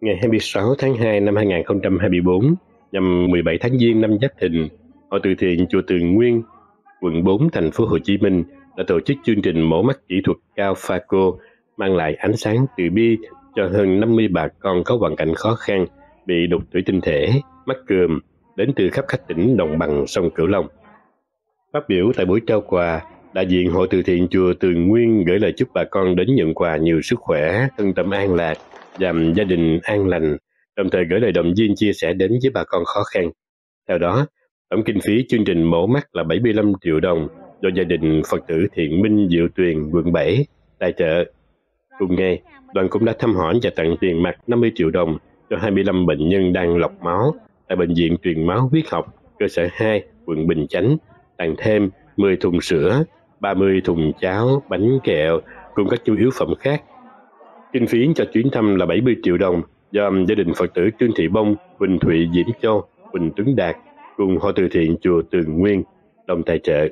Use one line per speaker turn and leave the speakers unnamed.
Ngày 26 tháng 2 năm 2024, nhằm 17 tháng Giêng năm Giáp Thìn, Hội từ thiện chùa Tường Nguyên, quận 4 thành phố Hồ Chí Minh đã tổ chức chương trình mổ mắt kỹ thuật cao FACO mang lại ánh sáng từ bi cho hơn 50 bà con có hoàn cảnh khó khăn bị đục thủy tinh thể, mắt cườm đến từ khắp các tỉnh đồng bằng sông Cửu Long. Phát biểu tại buổi trao quà, đại diện Hội từ thiện chùa Tường Nguyên gửi lời chúc bà con đến nhận quà nhiều sức khỏe, thân tâm an lạc, dằm gia đình an lành, đồng thời gửi lời động viên chia sẻ đến với bà con khó khăn. Theo đó, tổng kinh phí chương trình mổ mắt là 75 triệu đồng do gia đình Phật tử Thiện Minh Diệu Tuyền, quận 7, tài trợ. Cùng ngày, đoàn cũng đã thăm hỏi và tặng tiền mặt 50 triệu đồng cho 25 bệnh nhân đang lọc máu tại Bệnh viện Truyền máu huyết học cơ sở 2, quận Bình Chánh, tặng thêm 10 thùng sữa, 30 thùng cháo, bánh kẹo cùng các nhu yếu phẩm khác Kinh phí cho chuyến thăm là 70 triệu đồng do gia đình Phật tử Trương Thị Bông, Quỳnh Thụy Diễm Châu, Quỳnh Tuấn Đạt cùng hội từ thiện chùa Tường Nguyên đồng tài trợ.